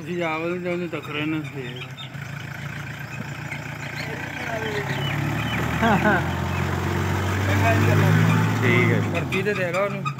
ਤੁਸੀਂ ਆਪ ਨੂੰ ਚਾਹੁੰਦੇ ਤਖਰੇ ਨਾ ਫੇਰ ਠੀਕ ਹੈ ਪਰਚੀ ਤੇ ਦੇ ਲਾ ਉਹਨੂੰ